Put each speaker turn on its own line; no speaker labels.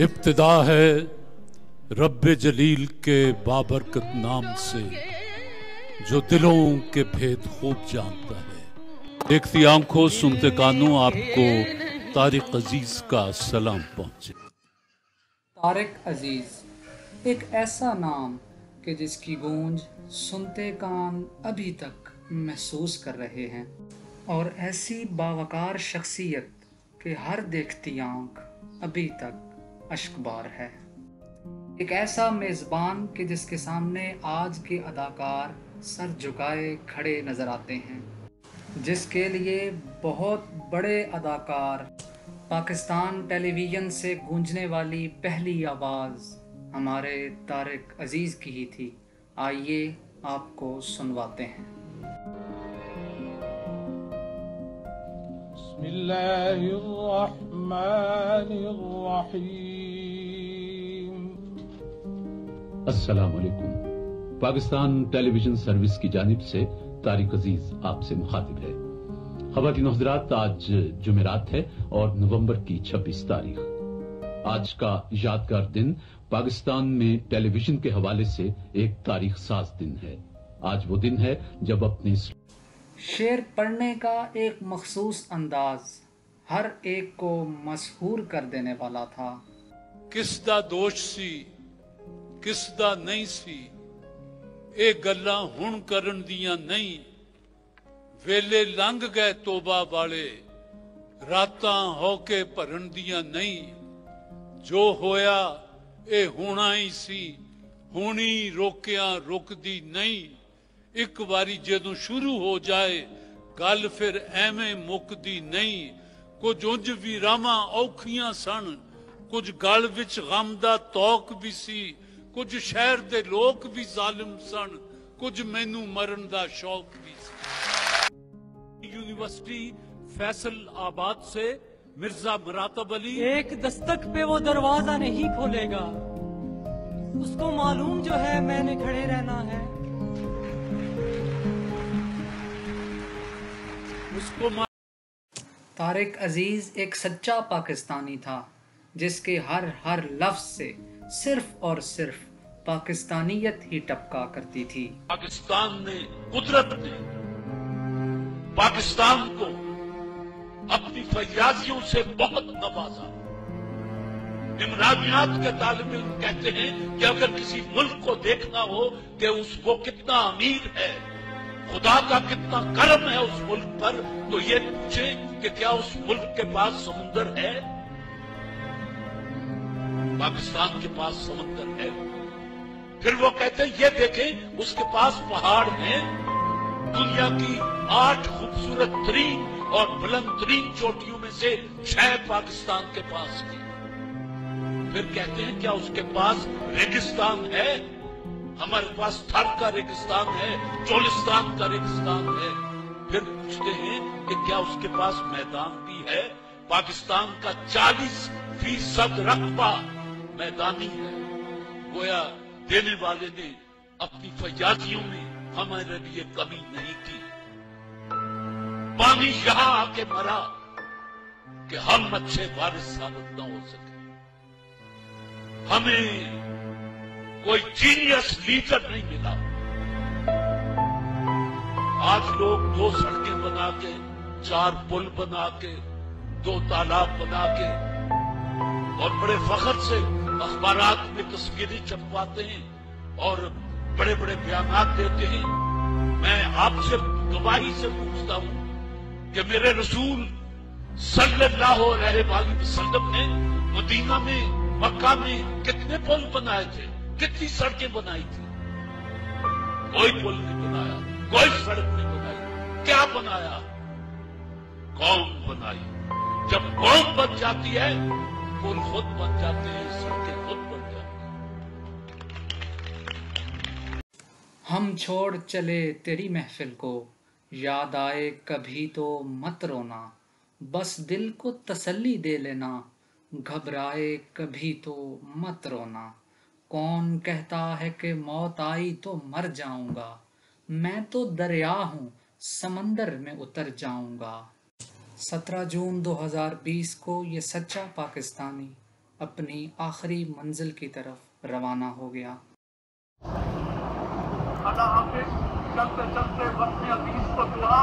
इब्तदा है रब जलील के बाबरकत नाम से, जो दिलों के भेद खूब जानता है। देखती आँखों, सुनते कानों, आपको तारिक अज़ीज़ का सलाम पहुँचे।
तारिक अज़ीज़, एक ऐसा नाम कि जिसकी गूंज सुनते कान अभी तक महसूस कर रहे हैं, और ऐसी बावकार शख्सियत कि हर देखती आँख अभी तक अश्कबार है। एक ऐसा मेज़बान कि जिसके सामने आज के अदाकार सर झुकाए खड़े नज़र आते हैं, जिसके लिए बहुत बड़े अदाकार पाकिस्तान टेलीविज़न से गूंजने वाली पहली आवाज़ हमारे तारिक अज़ीज़ की ही थी। आइए आपको सुनवाते हैं।
अस्सलाम वालेकुम पाकिस्तान टेलीविज़न सर्विस की जानिब से तारिक अज़ीज़ आपसे मुखातिब है। खबर हजरात आज जुमेरात है और नवंबर की 26 तारीख। आज का यादगार दिन पाकिस्तान में टेलीविज़न के हवाले से एक तारीख साज दिन है। आज वो दिन है जब अपने
शेर पढ़ने का एक मखसूस अंदाज। ਹਰ ਇੱਕ ਕੋ ਮਸ਼ਹੂਰ ਕਰ ਦੇਣੇ ਵਾਲਾ ਥਾ।
ਕਿਸ ਦਾ ਦੋਸ਼ ਸੀ ਕਿਸ ਦਾ ਨਹੀਂ ਸੀ, ਇਹ ਗੱਲਾਂ ਹੁਣ ਕਰਨ ਦੀਆਂ ਨਹੀਂ। ਵੇਲੇ ਲੰਘ ਗਏ ਤੋਬਾ ਵਾਲੇ, ਰਾਤਾਂ ਹੋ ਕੇ ਭਰਨ ਦੀਆਂ ਨਹੀਂ। ਜੋ ਹੋਇਆ, ਇਹ ਹੋਣਾ ਹੀ ਸੀ, ਹੋਣੀ ਰੋਕਿਆ ਰੁਕਦੀ ਨਹੀਂ। ਇੱਕ ਵਾਰੀ ਜਦੋਂ ਸ਼ੁਰੂ ਹੋ ਜਾਏ, ਗੱਲ ਫਿਰ ਐਵੇਂ ਮੁੱਕਦੀ ਨਹੀਂ। ਕੁਝ ਉਂਝ ਵੀ ਰਾਵਾਂ ਔਖੀਆਂ ਸਨ ਕੁਝ ਗਲ ਵਿੱਚ ਗਮ ਦਾ ਤੌਕ ਵੀ ਸੀ ਕੁਝ ਸ਼ਹਿਰ ਦੇ ਲੋਕ ਵੀ ਜ਼ਾਲਿਮ ਸਨ ਕੁਝ ਮੈਨੂੰ ਮਰਨ ਦਾ ਸ਼ੌਕ ਵੀ ਸੀ यूनिवर्सिटी फैसल आबाद से मिर्जा मरातब अली
एक दस्तक पे वो दरवाजा नहीं खोलेगा उसको मालूम जो है मैंने खड़े रहना है
उसको
तारिक अज़ीज़ एक सच्चा पाकिस्तानी था, जिसके हर हर लफ्ज से सिर्फ़ और सिर्फ़ पाकिस्तानियत ही टपका करती थी।
पाकिस्तान ने कुदरत ने पाकिस्तान को अपनी फैयाजियों से बहुत नवाजा। इमरानियात के तालब कहते हैं कि अगर किसी मुल्क को देखना हो कि उसको कितना अमीर है खुदा का कितना कर्म है उस मुल्क पर। तो ये पूछे कि क्या उस मुल्क के पास समुंदर है? पाकिस्तान के पास समुंदर है। फिर वो कहते हैं ये देखें, उसके पास पहाड़ हैं। दुनिया की आठ खूबसूरत तरीन और बुलंद तरीन चोटियों में से छह पाकिस्तान के पास की फिर कहते हैं, क्या उसके पास रेगिस्तान है? हमारे पास थर का रेगिस्तान है चोलिस्तान का रेगिस्तान है। फिर पूछते हैं कि क्या उसके पास मैदान भी है? पाकिस्तान का 40 फ़ीसद रकबा मैदानी है। गोया देने वाले ने अपनी फैयाजियों में हमारे लिए कमी नहीं की। पानी यहाँ आके मरा कि हम अच्छे बारिश साबित न हो सके। हमें कोई जीनियस लीडर नहीं मिला। आज लोग दो सड़कें बना के, चार पुल बना के, दो तालाब बना के, और बड़े फखर से अखबार में तस्वीरें छपवाते हैं और बड़े बड़े बयान देते हैं। मैं आपसे गवाही से पूछता हूँ कि मेरे रसूल सल्लल्लाहु अलैहि वसल्लम ने मदीना में, मक्का में कितने पुल बनाए थे? कितनी सड़कें बनाई थी? कोई पुल नहीं बनाया, कोई सड़क नहीं बनाई। क्या बनाया? कौम बनाई। जब कौम बन जाती है, पुल खुद बन जाते हैं, सड़कें खुद बन जाती
हम छोड़ चले तेरी महफिल को। याद आए कभी तो मत रोना। बस दिल को तसल्ली दे लेना। घबराए कभी तो मत रोना। कौन कहता है कि मौत आई तो मर जाऊँगा? मैं तो दरिया हूँ, समंदर में उतर जाऊँगा। 17 जून 2020 को ये सच्चा पाकिस्तानी अपनी आखिरी मंजिल की तरफ़ रवाना हो गया।
अल्लाह हाफिज चलते चलते वक्त अज़ीज़ को दुआ